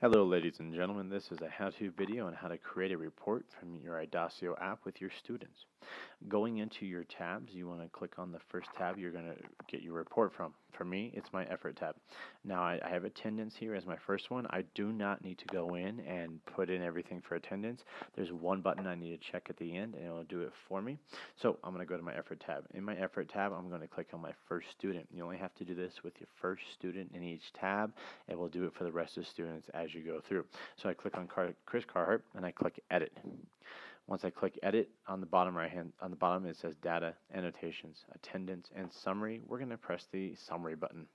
Hello ladies and gentlemen, this is a how-to video on how to create a report from your iDoceo app with your students. Going into your tabs, you want to click on the first tab you're going to get your report from. For me, it's my effort tab. Now I, I, have attendance here as my first one. I do not need to go in and put in everything for attendance. There's one button I need to check at the end and it will do it for me. So I'm going to go to my effort tab. In my effort tab, I'm going to click on my first student. You only have to do this with your first student in each tab. It will do it for the rest of the students as as you go through. So I click on Car Chris Carhart and I click Edit. Once I click Edit on the bottom right hand, on the bottom it says Data, Annotations, Attendance, and Summary. We're going to press the Summary button.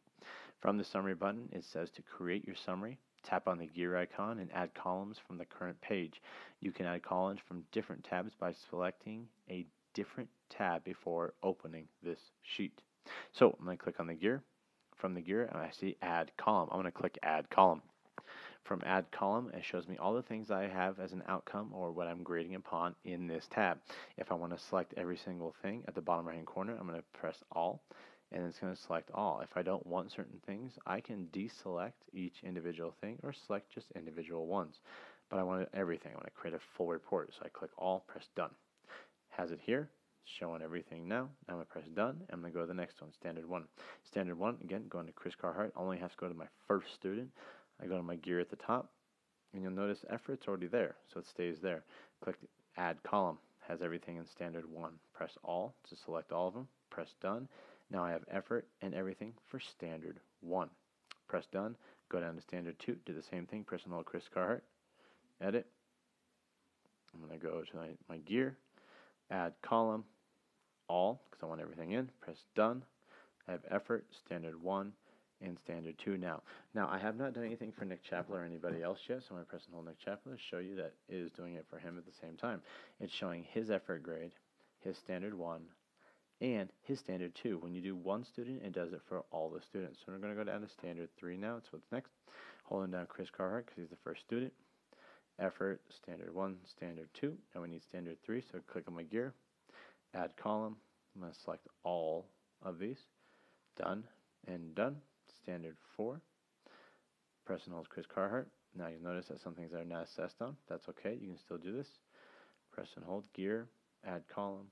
From the Summary button, it says to create your summary, tap on the gear icon and add columns from the current page. You can add columns from different tabs by selecting a different tab before opening this sheet. So I'm going to click on the gear. From the gear, I see add column. I'm going to click add column. From add column, it shows me all the things I have as an outcome or what I'm grading upon in this tab. If I want to select every single thing at the bottom right hand corner, I'm going to press all and it's going to select all. If I don't want certain things, I can deselect each individual thing or select just individual ones. But I want everything. I want to create a full report. So I click all, press done. Has it here, showing everything now. I'm going to press done. I'm going to go to the next one, standard one. Standard one, again, going to Chris Carhart. Only have to go to my first student. I go to my gear at the top, and you'll notice effort's already there, so it stays there. Click Add Column, has everything in Standard 1. Press All to select all of them. Press Done. Now I have effort and everything for Standard 1. Press Done. Go down to Standard 2. Do the same thing. Press hold Chris Carhart. Edit. I'm going to go to my, my gear. Add Column. All, because I want everything in. Press Done. I have effort, Standard 1 in standard 2 now. Now, I have not done anything for Nick Chappell or anybody else yet, so I'm going to press and hold Nick Chappell to show you that it is doing it for him at the same time. It's showing his effort grade, his standard 1, and his standard 2. When you do one student, it does it for all the students. So we're going to go down to standard 3 now. It's what's next. Holding down Chris Carhart because he's the first student. Effort, standard 1, standard 2. Now we need standard 3, so click on my gear. Add column. I'm going to select all of these. Done and done standard 4. Press and hold Chris Carhart. Now you'll notice that some things are not assessed on. That's okay. You can still do this. Press and hold gear, add column,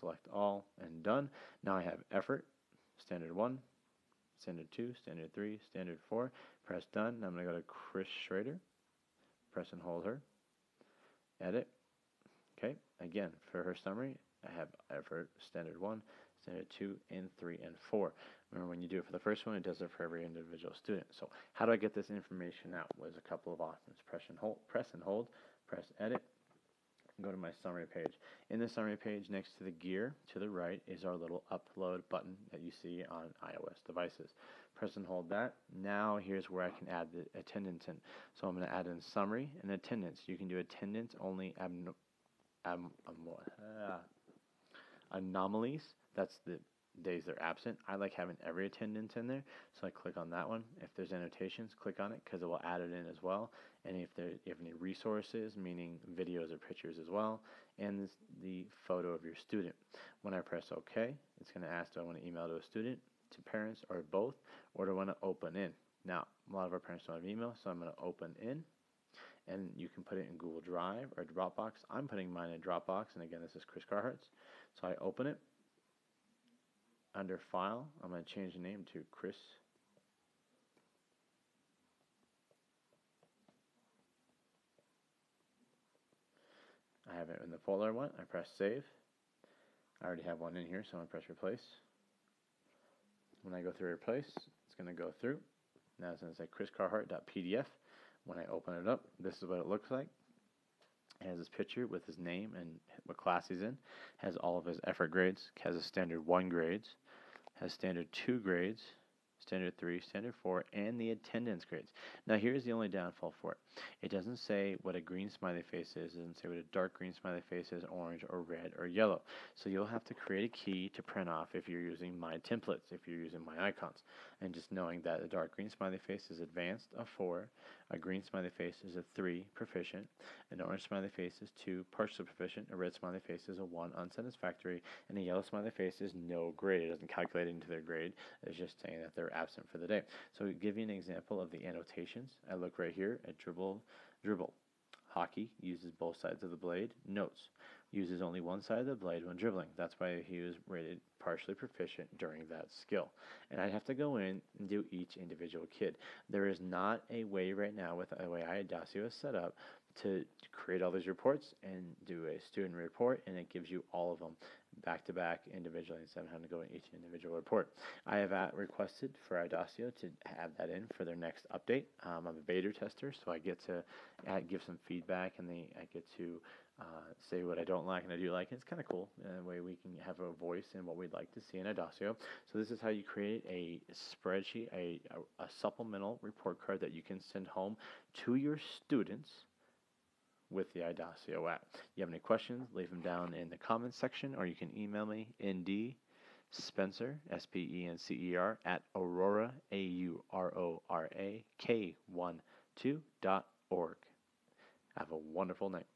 select all, and done. Now I have effort, standard 1, standard 2, standard 3, standard 4. Press done. Now I'm going to go to Chris Schrader. Press and hold her. Edit. Okay. Again, for her summary, I have effort, standard 1, standard 2, and 3, and 4. Remember, when you do it for the first one, it does it for every individual student. So how do I get this information out? Was a couple of options. Press and hold, press and hold, press edit, go to my summary page. In the summary page, next to the gear to the right is our little upload button that you see on iOS devices. Press and hold that. Now here's where I can add the attendance in. So I'm going to add in summary and attendance. You can do attendance only abno- um, um, uh, anomalies. That's the days they're absent. I like having every attendance in there, so I click on that one. If there's annotations, click on it because it will add it in as well. And if there if any resources, meaning videos or pictures as well, and this, the photo of your student. When I press OK, it's going to ask, do I want to email to a student, to parents, or both, or do I want to open in? Now, a lot of our parents don't have email, so I'm going to open in and you can put it in Google Drive or Dropbox. I'm putting mine in Dropbox, and again, this is Chris Carhart's. So I open it, under File, I'm going to change the name to Chris. I have it in the folder I want. I press Save. I already have one in here, so I'm going to press Replace. When I go through Replace, it's going to go through. Now it's going to say chriscarhart.pdf. When I open it up, this is what it looks like. It has his picture with his name and what class he's in. It Has all of his effort grades. It Has a standard one grades. Has standard two grades. Standard 3, Standard 4, and the attendance grades. Now here's the only downfall for it. It doesn't say what a green smiley face is. It doesn't say what a dark green smiley face is, orange or red or yellow. So you'll have to create a key to print off if you're using my templates, if you're using my icons. and just knowing that a dark green smiley face is advanced, a 4, a green smiley face is a 3, proficient, an orange smiley face is 2, partially proficient, a red smiley face is a 1, unsatisfactory, and a yellow smiley face is no grade. It doesn't calculate into their grade, it's just saying that they're absent for the day. So, to give you an example of the annotations, I look right here at dribble, dribble. Hockey uses both sides of the blade. Notes uses only one side of the blade when dribbling. That's why he was rated partially proficient during that skill. And I'd have to go in and do each individual kid. There is not a way right now with the way iDoceo is set up to create all these reports and do a student report and it gives you all of them back to back individually instead of having to go in each individual report. I have requested for iDoceo to have that in for their next update. Um, I'm a beta tester, so I get to give some feedback and they, I get to uh, say what I don't like and I do like. It's kind of cool. Uh, way we can have a voice in what we'd like to see in iDoceo. So this is how you create a spreadsheet, a, a, a supplemental report card that you can send home to your students with the iDoceo app. You have any questions, leave them down in the comments section, or you can email me, nd Spencer, S P E N C E R, at Aurora, A U R O R A K 1 2 dot org. Have a wonderful night.